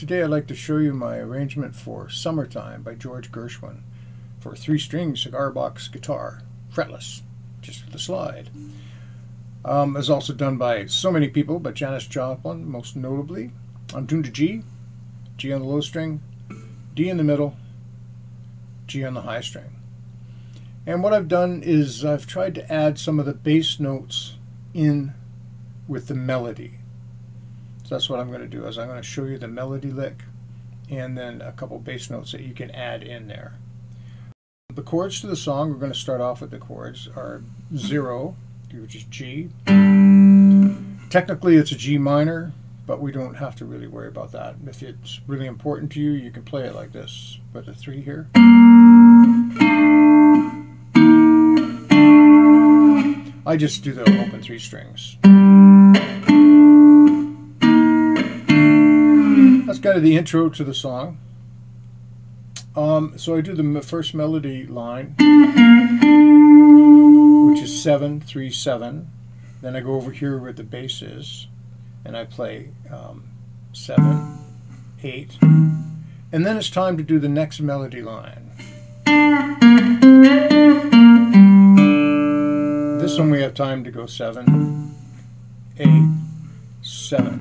Today I'd like to show you my arrangement for Summertime by George Gershwin for three string cigar box guitar, fretless, just with a slide. Um, it's also done by so many people, but Janis Joplin most notably. I'm tuned to G, G on the low string, D in the middle, G on the high string. And what I've done is I've tried to add some of the bass notes in with the melody. So that's what I'm going to do is I'm going to show you the melody lick and then a couple bass notes that you can add in there. The chords to the song, we're going to start off with the chords, are 0, which is G. Technically it's a G minor, but we don't have to really worry about that. If it's really important to you, you can play it like this, with the 3 here. I just do the open 3 strings. That's kind of the intro to the song. Um, so I do the first melody line, which is 7, 3, 7. Then I go over here where the bass is, and I play um, 7, 8. And then it's time to do the next melody line. This one we have time to go 7, 8, 7.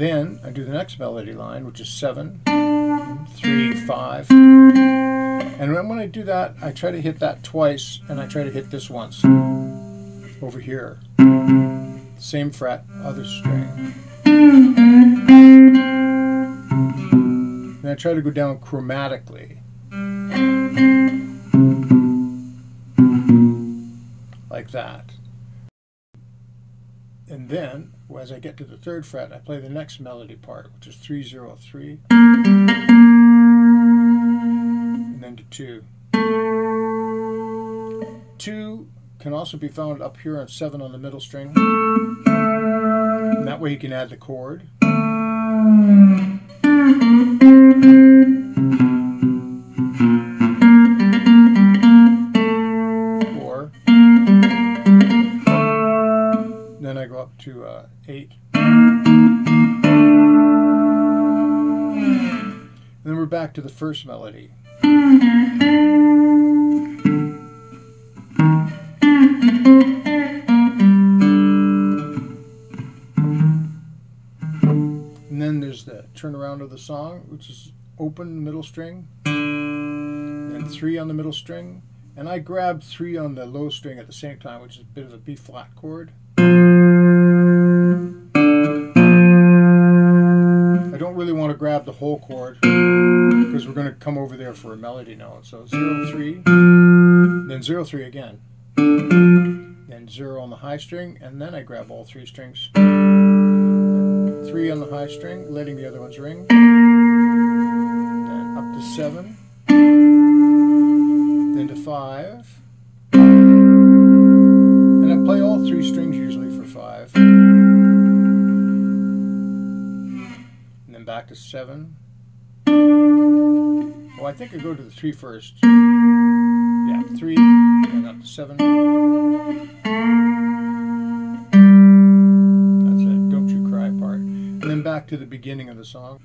Then I do the next melody line, which is 7, 3, 5. And when I do that, I try to hit that twice, and I try to hit this once over here. Same fret, other string. And I try to go down chromatically. Like that. And then, as I get to the third fret, I play the next melody part, which is 303, and then to 2. 2 can also be found up here on 7 on the middle string. And that way you can add the chord. To uh, 8. And then we're back to the first melody. And then there's the turnaround of the song, which is open middle string, and 3 on the middle string, and I grab 3 on the low string at the same time, which is a bit of a B flat chord. Grab the whole chord because we're going to come over there for a melody note. So 0, 3, then 0, 3 again. Then 0 on the high string, and then I grab all three strings. 3 on the high string, letting the other ones ring. Then up to 7. Then to 5. Back to 7. Well, I think I go to the three first. Yeah, 3, and up to 7. That's it, Don't You Cry part. And then back to the beginning of the song.